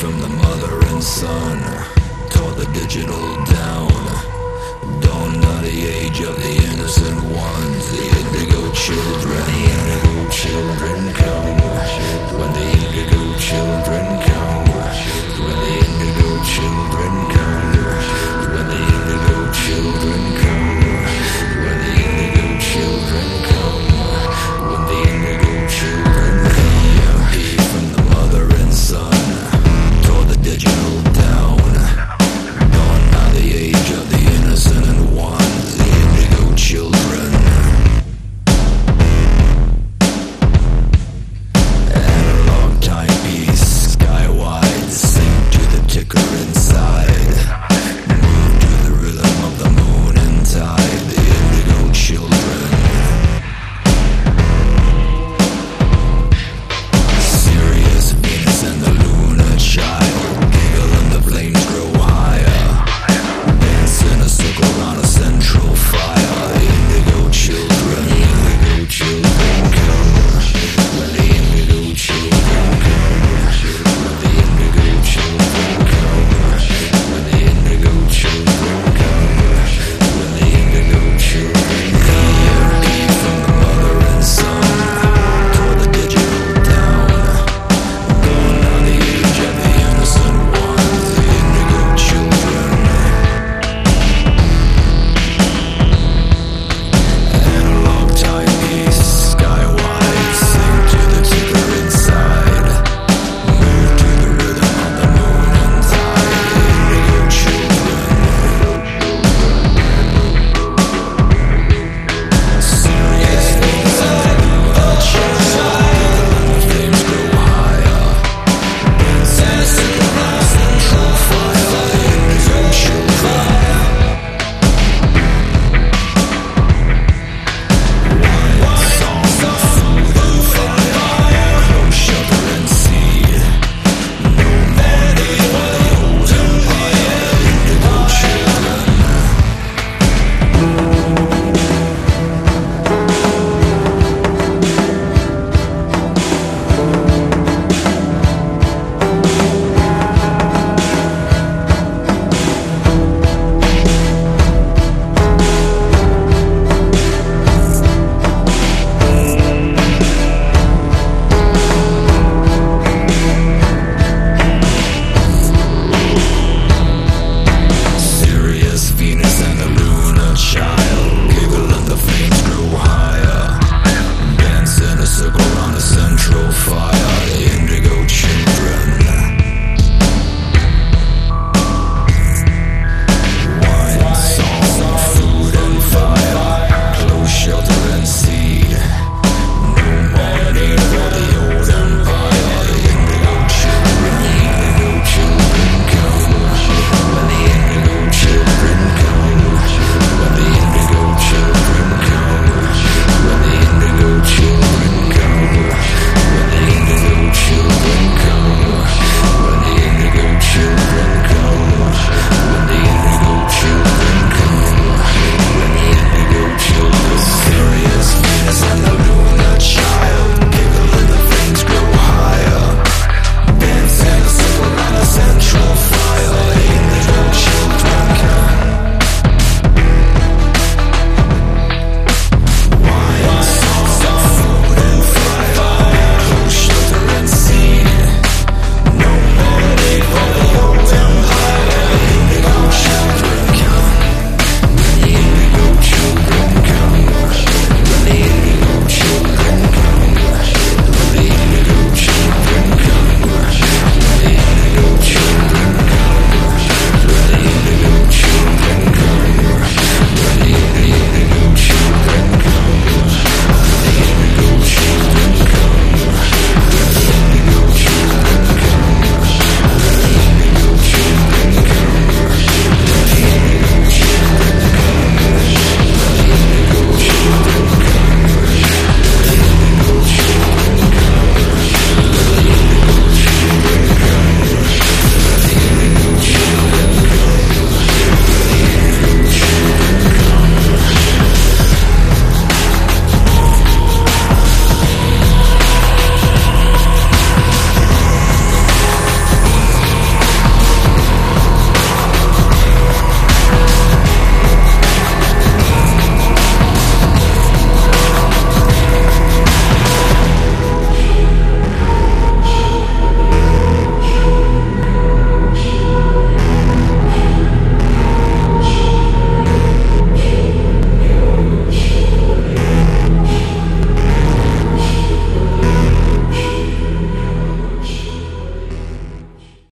from the mother and son. Tore the digital down. Don't know the age of the innocent ones. The indigo children.